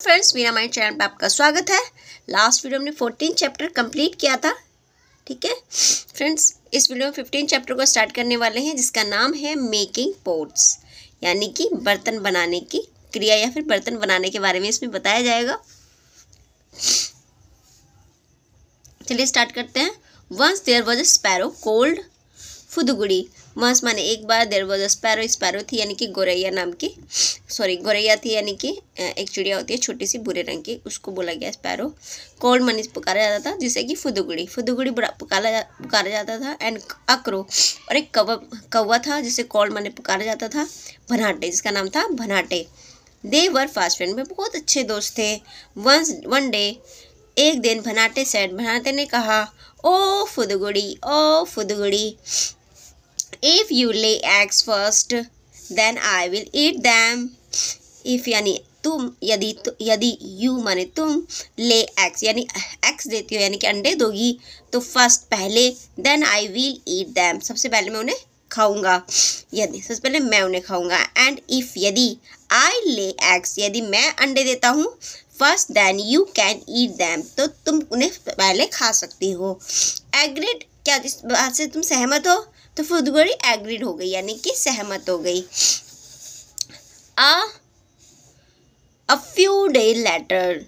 Friends Meera mind channel पे आपका स्वागत है। लास्ट वीडियो हमने फोर्टीन चैप्टर कंप्लीट किया था, ठीक है? फ्रेंड्स इस वीडियो में फिफ्टीन चैप्टर को स्टार्ट करने वाले हैं, जिसका नाम है मेकिंग पोर्ट्स यानी कि बर्तन बनाने की क्रिया या फिर बर्तन बनाने के बारे में इसमें बताया जाएगा। चलिए स्टार्ट करते हैं। Once there was a sparrow called Phudguri. Once माने एक बार there was a sparrow sparrow थी यानी कि गोरैया नाम की सॉरी गोरैया थी यानी कि एक चिड़िया होती है छोटी सी बुरे रंग की उसको बोला गया स्पैरो कोल्ड मनी पुकारा जाता था जिसे कि फुदुगुड़ी। फुदुगुड़ी पुकारा जा, पुकारा जाता था एंड अक्रो और एक कौवा कौवा था जिसे कोल्ड मनी पुकारा जाता था भनाटे जिसका नाम था भनाटे। दे वर फास्ट फ्रेंड में बहुत अच्छे दोस्त थे। वंस वन डे एक दिन भनाटे सेट भनाटे ने कहा ओ फुदगुड़ी ओ फुदगुड़ी। If you lay eggs first, then I will eat them. If यानी तुम, यदि यदि यू माने तुम ले एक्स यानी एक्स देती हो, यानी कि अंडे दोगी तो फ़र्स्ट पहले then I will eat them सबसे पहले मैं उन्हें खाऊँगा। यदि, सबसे पहले मैं उन्हें खाऊँगा। एंड इफ़ यदि आई ले एक्स यदि मैं अंडे देता हूँ first then you can eat them तो तुम उन्हें पहले खा सकती हो। एग्रेड क्या इस बात से तुम सहमत हो? तो फुदगुड़ी एग्रीड हो गई, यानी कि सहमत हो गई। आ a few day later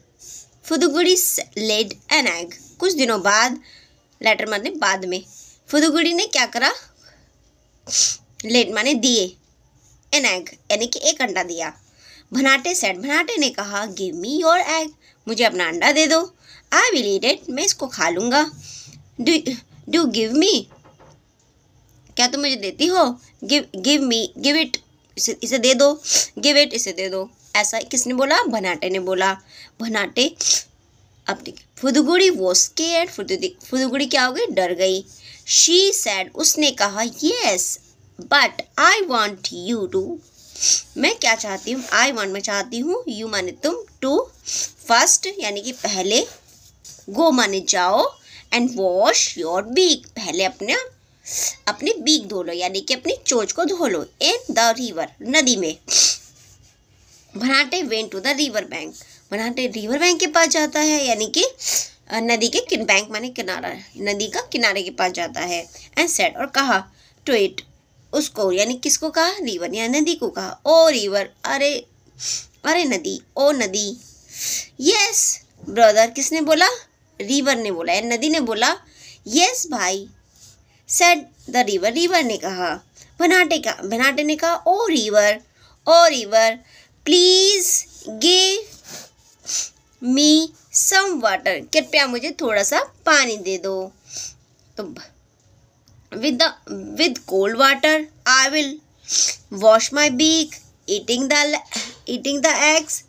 Phudguri laid an egg कुछ दिनों बाद लेटर माने बाद में फुदगुड़ी ने क्या करा? लेड माने दिए एन एग यानी कि एक अंडा दिया। भनाटे सेट भनाटे ने कहा गिव मी योर एग मुझे अपना अंडा दे दो। आई विल ईट इट मैं इसको खा लूँगा। डू डू गिव मी क्या तुम मुझे देती हो? Give give me give it इसे इसे दे दो। गिव इट इसे दे दो। ऐसा किसने बोला? भनाटे ने बोला। भनाटे अब देखिए फुदगुड़ी वो स्केयर फुदगुड़ी क्या हो गई? डर गई। शी सैड उसने कहा yes but I want you to मैं क्या चाहती हूँ? आई वॉन्ट मैं चाहती हूँ यू माने तुम टू फ़र्स्ट यानी कि पहले गो माने जाओ एंड वॉश योर बीक पहले अपने अपनी बीक धो लो, यानी कि अपनी चोच को धो लो इन द रिवर नदी में। Bhanate went to the river bank Bhanate river bank के पास जाता है, यानी कि नदी के बैंक माने किनारा, नदी का किनारे के पास जाता है। एंड सेट और कहा टू इट उसको, यानी किसको कहा? रिवर या नदी को कहा। ओ रिवर अरे अरे नदी, ओ नदी। यस ब्रदर किसने बोला? रिवर ने बोला, या नदी ने बोला? यस भाई। सेड द रिवर रिवर ने कहा। भनाटे का, भनाटे ने कहा, O river O river please give me some water कृपया मुझे थोड़ा सा पानी दे दो। तो with with cold water I will wash my beak eating the eating the eggs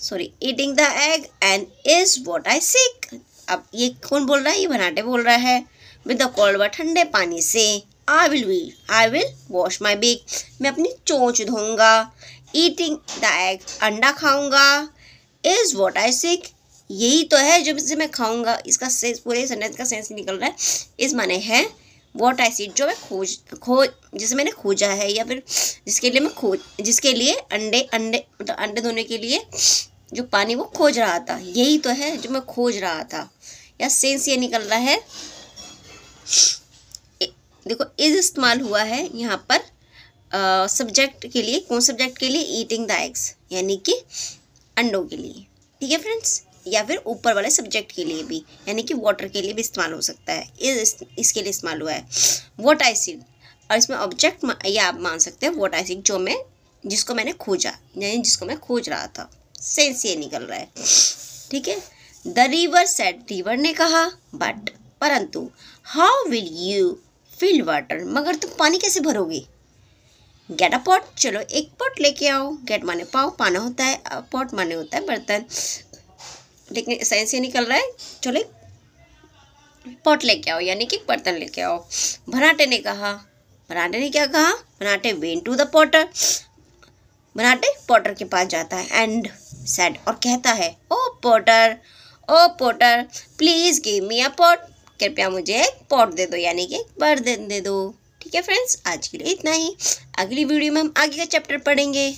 sorry eating the egg and is what I seek अब ये कौन बोल रहा है? ये भनाटे बोल रहा है। विद द कोल्ड वाटर ठंडे पानी से I will we I will wash my beak मैं अपनी चोंच धोऊँगा। ईटिंग द एग अंडा खाऊँगा। इज़ वॉट आई सिक यही तो है जो जिसे मैं खाऊँगा। इसका सेंस पूरे सेंटेंस का सेंस निकल रहा है। इस माने है वॉट आई सीट जो मैं खोज खोज जिसे मैंने खोजा है या फिर जिसके लिए मैं खोज जिसके लिए अंडे अंडे मतलब अंडे धोने के लिए जो पानी वो खोज रहा था। यही तो है जो मैं खोज रहा था। या सेंस ये निकल रहा है। देखो इज़ इस्तेमाल हुआ है यहाँ पर सब्जेक्ट के लिए, कौन सब्जेक्ट के लिए? ईटिंग द एग्स यानी कि अंडों के लिए। ठीक है फ्रेंड्स या फिर ऊपर वाले सब्जेक्ट के लिए भी, यानी कि वाटर के लिए भी इस्तेमाल हो सकता है। इस, इसके लिए इस्तेमाल हुआ है। वोट आई सी और इसमें ऑब्जेक्ट या आप मान सकते हैं वोट आई सी जो मैं, जिसको मैंने खोजा, यानी जिसको मैं खोज रहा था। सेंस ये निकल रहा है। ठीक है? द रिवर सेट रिवर ने कहा बट परंतु how will you fill water मगर तुम पानी कैसे भरोगे? गेट अ पॉट चलो, एक पॉट लेके आओ. गेट माने पाओ पाना होता है पॉट माने होता है बर्तन. लेकिन साइंस ये निकल रहा है. चलो, एक पॉट लेके आओ, यानी कि बर्तन लेके आओ. भराटे ने कहा. भराटे ने क्या कहा? Bharate went to the potter Bharate potter के पास जाता है एंड सेड और कहता है O potter O potter please give me a pot कृपया मुझे एक पॉट दे दो, यानी कि एक दे, दो ठीक है फ्रेंड्स, आज के लिए इतना ही। अगली वीडियो में हम आगे का चैप्टर पढ़ेंगे।